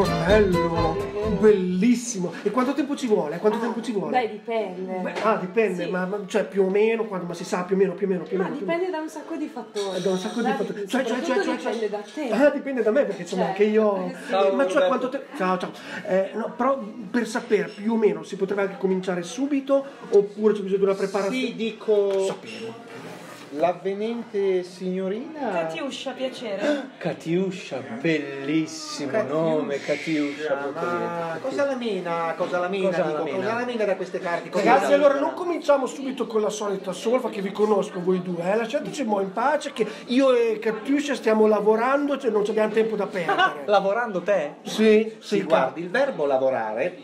Ma bello, bellissimo. E quanto tempo ci vuole? Quanto tempo ci vuole? Beh, dipende. Beh, ah, dipende, Sì. ma, ma- cioè più o meno, quando, ma si sa più o meno, più o meno, più o Ma meno. meno. dipende da un sacco di fattori. Da un sacco di Da- fattori. Cioè, cioè, cioè, cioè, cioè. dipende da te. Ah, dipende da me, perché insomma Certo. anche io. Ciao, ma cioè quanto tempo. Ciao, ciao. Eh, no, però per sapere più o meno si potrebbe anche cominciare subito oppure c'è bisogno di una preparazione. Sì, dico Sapevo. L'avvenente signorina Catiuscia, piacere. Catiuscia, bellissimo Catiuscia, nome, Catiuscia. ma cosa la mena? Cosa la mena? Cosa dico, la mena? cosa la mena da queste carte? Cosa Ragazzi, la allora non cominciamo subito con la solita solfa che vi conosco voi due, eh? lasciateci mo' in pace che io e Catiuscia stiamo lavorando, cioè non abbiamo tempo da perdere. Lavorando te? Sì, sì, Sì, guardi, il verbo lavorare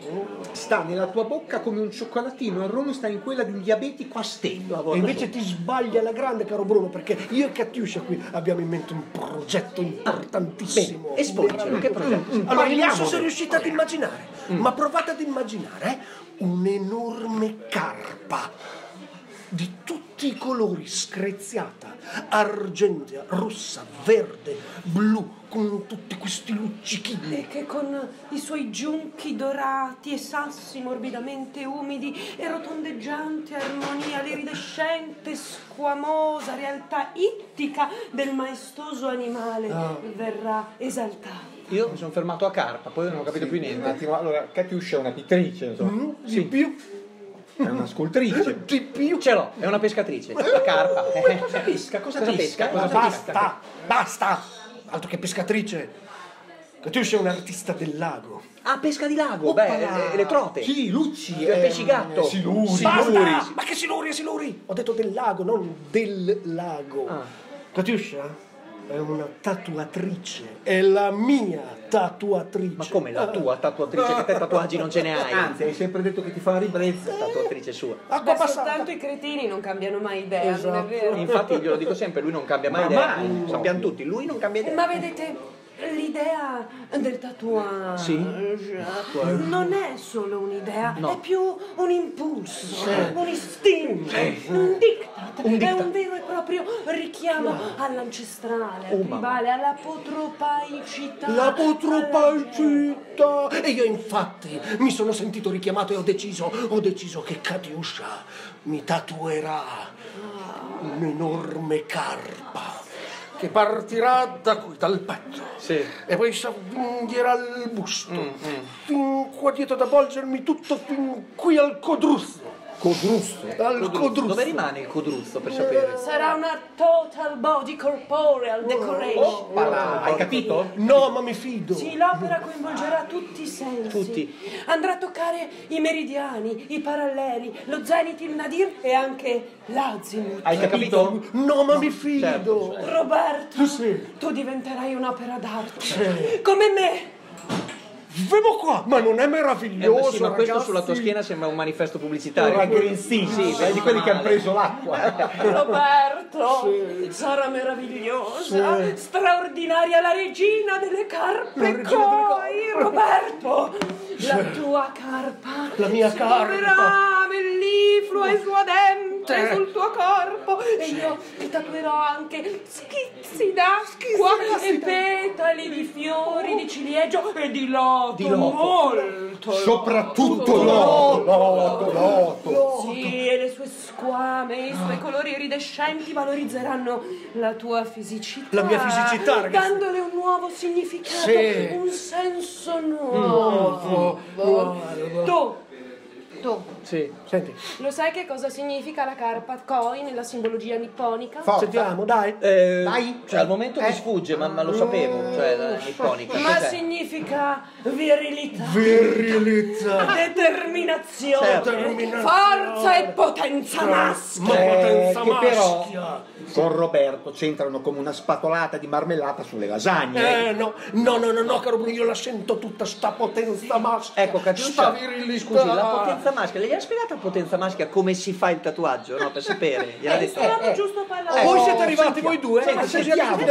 sta nella tua bocca come un cioccolatino, il Rome sta in quella di un diabetico a stella. E invece ti sbagli alla grande, caro Bruno, perché io e Catiuscia qui abbiamo in mente un progetto importantissimo. Bene, esponicelo, che progetto? Allora, io non so se riuscite ad immaginare, ma provate ad immaginare eh, un'enorme carpa di tutti i colori, screziata, argentea, rossa, verde, blu, con tutti questi luccichini. E che con i suoi giunchi dorati e sassi morbidamente umidi e rotondeggiante armonia l'iridescente, squamosa realtà ittica del maestoso animale verrà esaltata. Io mi sono fermato a Carpa, poi non ho capito più Un niente. attimo, allora, Catiuscia è una pittrice, insomma. Mm, Di più, È una scultrice. di più. Ce l'ho, è una pescatrice. La carpa. Cosa pesca? Cosa, Cosa pesca? pesca? Cosa Basta, basta! Altro che pescatrice. Catiuscia è un artista del lago. Ah, pesca di lago, beh, Oppala. le, le trote. Sì, Lucci. Il pesci gatto. Siluri. Basta! Ma che siluri siluri? Ho detto del lago, non del lago. Ah. Catiuscia è una tatuatrice. È la mia tatuatrice. Ma come la tua tatuatrice? Che te tatuaggi non ce ne hai? Anzi, hai sempre detto che ti fa ribrezza. Tatuatrice sua. Acqua Beh, passata. soltanto i cretini non cambiano mai idea, Esatto. non è vero? Infatti glielo dico sempre, lui non cambia mai Ma idea. mai, no. Sappiamo tutti, lui non cambia idea. Ma vedete, l'idea del tatuaggio Sì? non è solo un'idea, No. è più un impulso, un istinto, un diktat, Un è diktat. un vero proprio richiamo all'ancestrale, al Oh, tribale, alla potropaicità. La potropaicità. E io infatti mi sono sentito richiamato e ho deciso, ho deciso che Katiuscia mi tatuerà un'enorme carpa che partirà da qui, dal petto. Sì. E poi si avvinghierà il busto, fin qua dietro ad avvolgermi tutto fin qui al codruzzo. Codrusto. Al Codruzzo. codruzzo. Dove rimane il codruzzo per sapere? Sarà una total body corporeal decoration. Oppala, hai capito? No, ma mi fido. Sì, l'opera coinvolgerà tutti i sensi. Tutti. Andrà a toccare i meridiani, i paralleli, lo zenit, il nadir e anche l'azimut. Hai capito? No, ma mi fido. certo, Roberto, Sì. tu diventerai un'opera d'arte. Sì. Come me. Vivo qua, ma non è Eh, meraviglioso, sì, ma questo sulla tua schiena sembra un manifesto pubblicitario. Green Sea, Sì, sai di quelli che hanno preso l'acqua. Roberto, sarà meravigliosa, straordinaria la regina delle carpe coi. Roberto, la tua carpa La mia si carpa. muoverà melliflua e suadente Sì. sul tuo corpo e io ti tatuerò anche schizzi d'acqua Schizzi e petali di fiori di ciliegio e di loto, Di loto. molto Soprattutto loto, loto, loto. sì, e le sue squame, i suoi colori iridescenti valorizzeranno la tua fisicità. La mia fisicità, ragazzi. Dandole un nuovo significato, Sì. un senso nuovo. nuovo. Tu, tu, Sì. Senti, lo sai che cosa significa la carpa koi nella simbologia nipponica? Forza. sentiamo, dai. Eh, Dai. Cioè, al momento mi Eh. sfugge, ma, ma lo sapevo. Cioè, la nipponica. Ma Cos'è? significa virilità. Virilità. Determinazione, Certo. Determinazione. forza e potenza maschile. Ma potenza Eh, che però maschia. con Roberto c'entrano come una spatolata di marmellata sulle lasagne. Eh, no, no, no, no, no, caro Bruno, io la sento tutta sta potenza maschia. Ecco, Catiuscia, sta virilità. scusi, la potenza maschia, le gli ha spiegato a potenza maschia come si fa il tatuaggio? No, per sapere, gliel'ha Eh, detto. stavamo giusto parlando. Voi siete arrivati sentiamo. voi due? Senti, Ah, sentiamo, sentiamo, come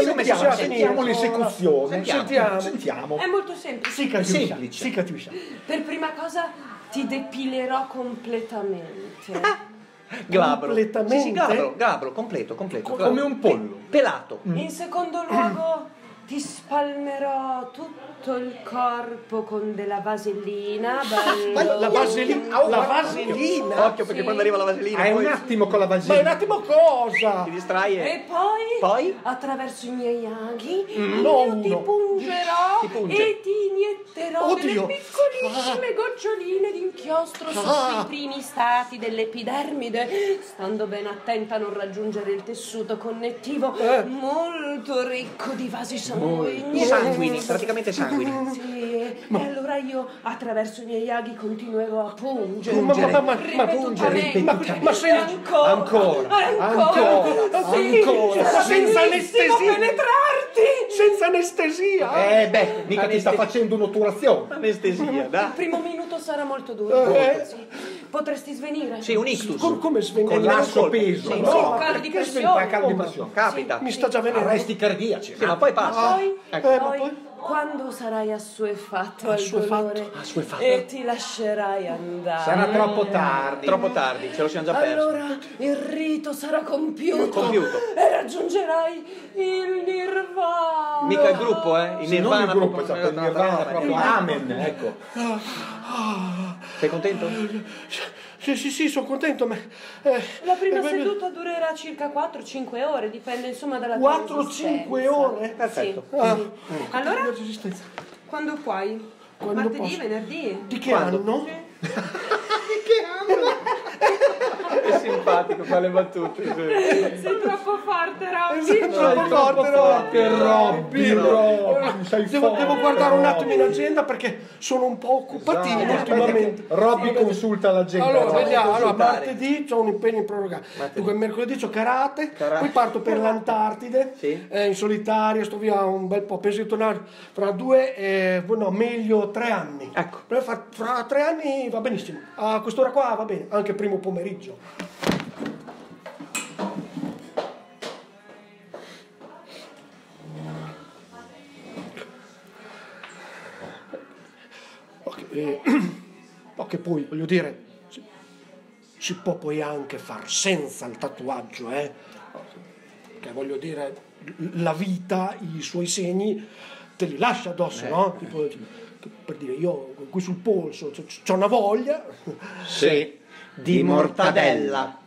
sentiamo l'esecuzione. Sentiamo. Sentiamo. È molto semplice. Sì, Catiuscia, Semplice. sì, Catiuscia. Per prima cosa ti depilerò completamente. Glabro. Completamente? Sì, sì, glabro, glabro, completo, completo. Co- glabro. come un pollo. Pelato. In secondo luogo ti spalmerò tutto il corpo con della vasellina. bello. La vasellina, Oh, la occhio. vasellina. Occhio perché quando arriva la vaselina Hai poi un attimo con la Ma un vasellina. attimo cosa? ti distrai E poi, Poi? attraverso i miei aghi, No, io ti no. pungerò Ti punge. e ti inietterò Oddio. delle piccolissime goccioline di inchiostro Ah. sui primi stati dell'epidermide, stando ben attenta a non raggiungere il tessuto connettivo Eh. molto ricco di vasi sanguigni. Sanguini, praticamente sanguini. Sì, e allora io attraverso i miei aghi continuerò a pungere. Ma- ma- ma- ma- ripetutamente. ma- ma se- ancora, ancora, ancora, ancora, sì, ancora, sarà senza bellissimo anestesia. penetrarti. Senza anestesia. Eh beh, mica ti sta Anestesia. facendo un'operazione. Anestesia, dai. primo minuto sarà molto duro. Eh. Sì. Potresti svenire. Sì, un ictus. Com- come Con svenire? l'asso colpo. peso. Sì, no, sì, calo di pressione. calo di pressione. Capita. Mi sta già venendo. Arresti cardiaci. Sì, ma poi passa. Poi, Ecco. Eh, poi, poi? quando sarai assuefatto al Assuefatto? dolore Assuefatto. e ti lascerai andare. Sarà troppo tardi. Troppo tardi, ce lo siamo già persi. Allora il rito sarà compiuto, Compiuto. e raggiungerai il nirvana. Mica il gruppo, eh? Il Sì, non Nirvana. il gruppo, proprio- esatto, il Nirvana proprio. Amen, ecco. Sei contento? Sì, sì, sì, sono contento. Ma, eh, La prima eh, seduta durerà circa 4-5 ore, dipende insomma dalla tua 4-5 resistenza. ore? Perfetto. Sì. Ah, Allora, di resistenza. quando puoi? Quando Martedì, posso. venerdì? Di che Quando? anno? È simpatico fa le battute. sì. Sei troppo forte, Robby. Sì, troppo forte, Robby. Robby, Robby, sei Devo, devo guardare un attimo in azienda perché sono un po' occupatino Esatto. ultimamente. Robby consulta la gente. Allora, vediamo, allora, martedì ho un impegno improrogato. Dunque, mercoledì ho karate, Karate. poi parto per l'Antartide, Sì. eh, in solitario, sto via un bel po', penso di tornare fra due, eh, no, meglio tre anni. Ecco. Fra tre anni va benissimo, a quest'ora qua va bene, anche primo pomeriggio. Ok, eh, ma che poi, voglio dire, si, si può poi anche far senza il tatuaggio, eh? Che voglio dire, la vita, i suoi segni, te li lascia addosso, no? Tipo, per dire, io qui sul polso c'ho una voglia, Sì. Di mortadella.